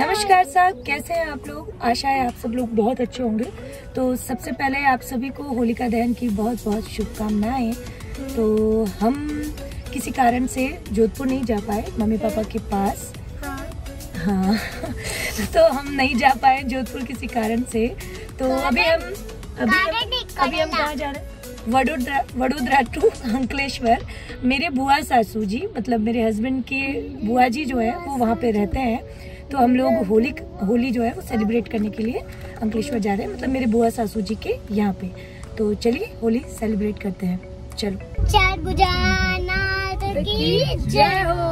नमस्कार साहब कैसे हैं आप लोग? आशा है आप सब लोग बहुत अच्छे होंगे। तो सबसे पहले आप सभी को होलिका दहन की बहुत बहुत शुभकामनाएँ। तो हम किसी कारण से जोधपुर नहीं जा पाए मम्मी पापा के पास। हाँ। तो हम नहीं जा पाए जोधपुर किसी कारण से। तो अभी हम अभी हम अभी हम कहाँ जा रहे हैं? वडोदरा वडोदरा टू अंकलेश्वर। मेरे बुआ सासू जी मतलब मेरे हस्बैंड के बुआ जी जो है वो वहाँ पे रहते हैं। तो हम लोग होली होली जो है वो सेलिब्रेट करने के लिए अंकलेश्वर जा रहे हैं मतलब मेरे बुआ सासू जी के यहाँ पे। तो चलिए होली सेलिब्रेट करते हैं। चलो। चार बुझाना की जय हो।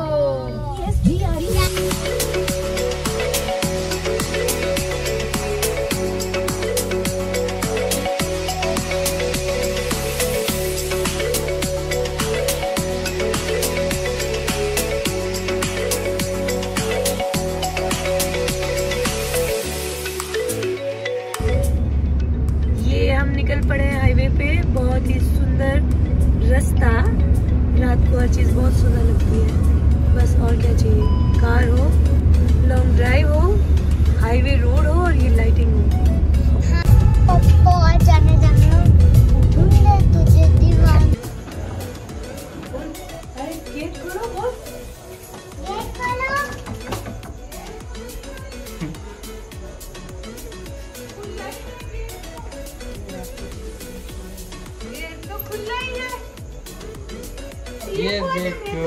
ये देखो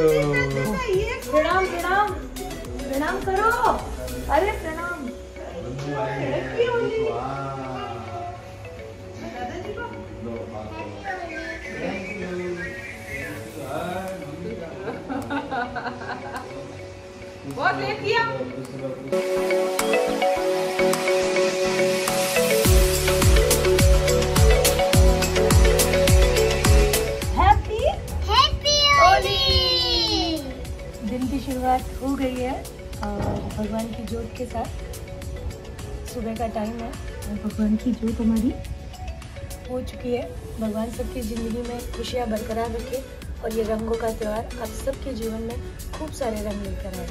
प्रणाम प्रणाम। प्रणाम करो। अरे प्रणाम। बहुत लेट किया शुरुआत हो गई है भगवान की जोत के साथ। सुबह का टाइम है, और भगवान की जोत हमारी हो चुकी है। भगवान सबकी ज़िंदगी में खुशियाँ बरकरार रखे, और ये रंगों का त्यौहार आप सबके जीवन में खूब सारे रंग लेकर आए।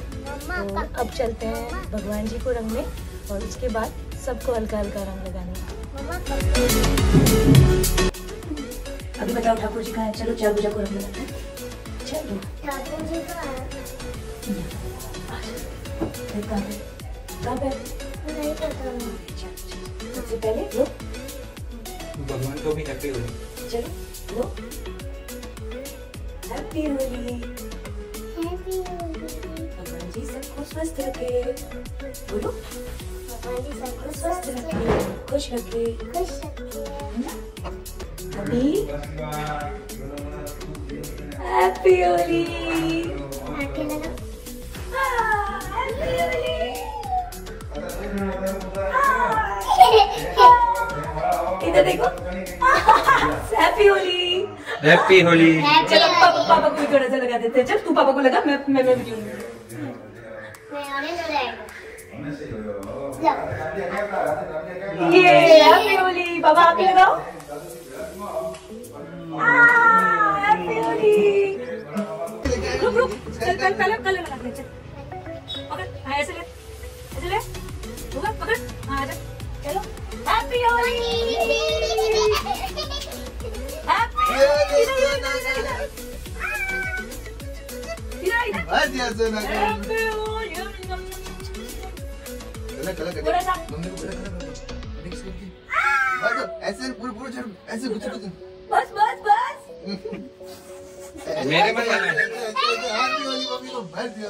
तो अब चलते हैं भगवान जी को रंग में और उसके बाद सबको हल्का हल्का रंग लगाने। अभी बताओ ठाकुर जी कहाँ चलो चार बजे रंग लगाते हैं। चलो। ठाकुर जी फिर कहाँ पे कहाँ पे नहीं पता। सबसे पहले लो भगवान को भी हैप्पी होली चलो लो हैप्पी होली हैप्पी होली भगवान जी सबको स्वस्थ रखे बोलो भगवान जी सबको स्वस्थ रखे खुश रखे खुश रखे हैप्पी हैप्पी होली इधर देखो। हैप्पी होली हैप्पी होली चलो पापा पापा को भी थोड़ा सा लगा देते हैं। चल तू पापा को लगा मैं मैं मैं भी हो। ये हैप्पी होली पापा आप लगाओ हैप्पी होली रुक रुक। चल पहले पहले पहले लगा दे चल। पकड़। हाँ ऐसे ले। ऐसे ले। पकड़ पकड़। हाँ आजा चलो। हैप्पी होली हैप्पी सा ऐसे पूरे पूरे ऐसे कुछ कुछ बस बस बस। मेरे मन है। हैप्पी होली मम्मी को। भर दिया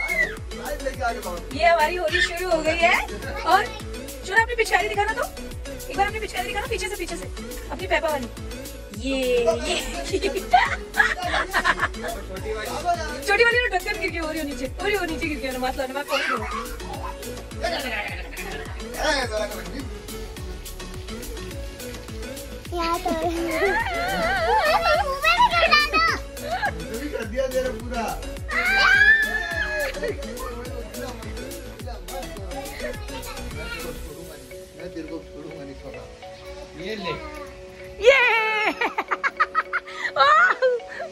ये हमारी होली शुरू हो गई है। और सुनो अपनी पिचकारी दिखाना तो। एक बार अपनी पिचकारी दिखाना पीछे से पीछे से। अपनी पेपा वाली। ये ये। छोटी वाली ना ढक्कन गिर गया और नीचे और वो नीचे गिर गया। ना माता ने मैं कौन हूँ? तो तेरा पूरा। ये।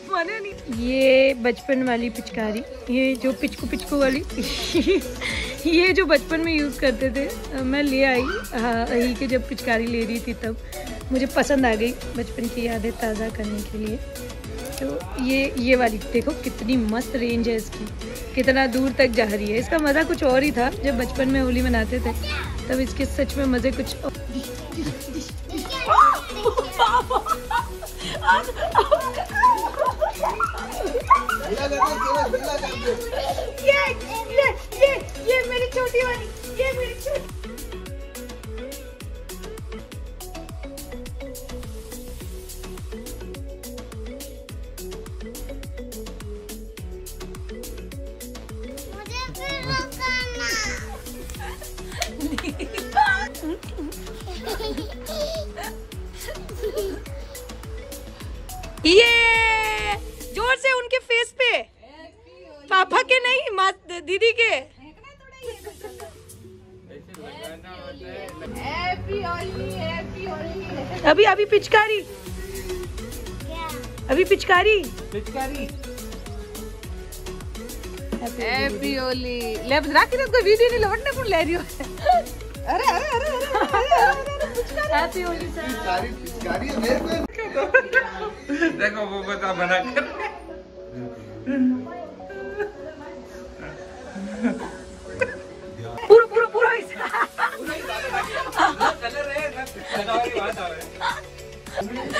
ले ये ये बचपन वाली पिचकारी ये जो पिचकू पिचकू वाली। ये जो बचपन में यूज़ करते थे मैं ले आई हाँ, अही के जब पिचकारी ले रही थी तब। मुझे पसंद आ गई बचपन की यादें ताज़ा करने के लिए। तो ये ये वाली, देखो कितनी मस्त रेंज है इसकी। कितना दूर तक जा रही है। इसका मज़ा कुछ और ही था, जब बचपन में होली मनाते थे, तब इसके सच में मज़े कुछ ये ये ये ये मेरी छोटी वाली। ये ज़ोर से उनके फेस पे। पापा के नहीं माँ दीदी के। हैप्पी होली हैप्पी होली अभी अभी पिचकारी। अभी पिचकारी। पिचकारी। हैप्पी होली ले राखी वीडियो नहीं लवटने को ले रही हो? अरे अरे अरे अरे अरे अरे हैप्पी होली सर पिचकारी पिचकारी मेरे को देखो वो बता बना कर। पूरा पूरा पूरा कलर है ना बात आ रहा है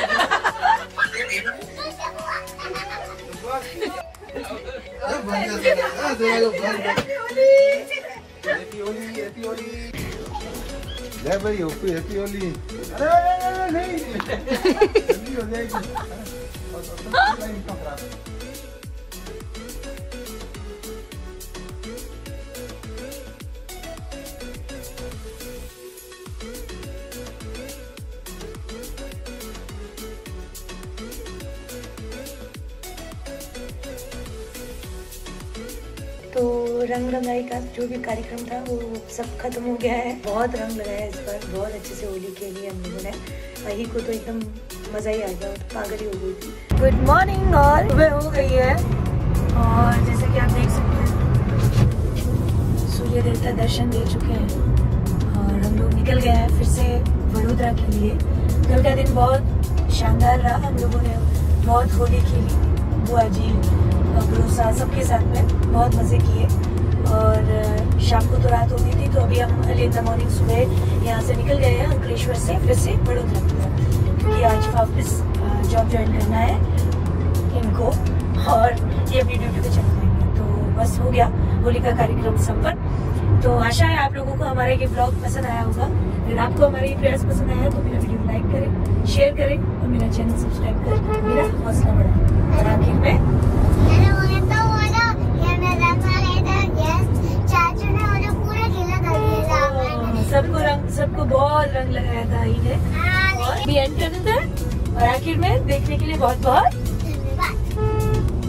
लो बंद कर हैप्पी होली हैप्पी होली ले भाई हैप्पी हैप्पी होली अरे अरे अरे नहीं जल्दी हो जाएगी रंग रंगाई का जो भी कार्यक्रम था वो सब खत्म हो गया है। बहुत रंग लगाया इस बार। बहुत अच्छे से होली खेली हम लोगों ने। वही को तो एकदम मज़ा ही आ गया। पागल ही हो गई थी। गुड मॉर्निंग और सुबह हो गई है। और जैसे कि आप देख सकते हैं सूर्य देवता दर्शन दे चुके हैं और हम लोग निकल गए हैं फिर से वडोदरा के लिए। कल का दिन बहुत शानदार रहा। हम लोगों ने बहुत होली खेली। बुआ जी भरोसा सबके साथ में बहुत मज़े किए। और शाम को तो रात हो गई थी तो अभी हम अर्ली इन द मॉर्निंग सुबह यहाँ से निकल गए हैं अंकलेश्वर से, फिर से वडोदरा की तरफ़। क्योंकि आज वापस जॉब ज्वाइन करना है इनको, और ये अपनी ड्यूटी पे चले जाएँगे। तो बस हो गया होली का कार्यक्रम संपन्न तो आशा है आप लोगों को हमारा ये ब्लॉग पसंद आया होगा। अगर आपको हमारा ये प्रयास पसंद आया तो मेरा वीडियो लाइक करें शेयर करें, और मेरा चैनल सब्सक्राइब करें। मेरा हौसला बहुत बहुत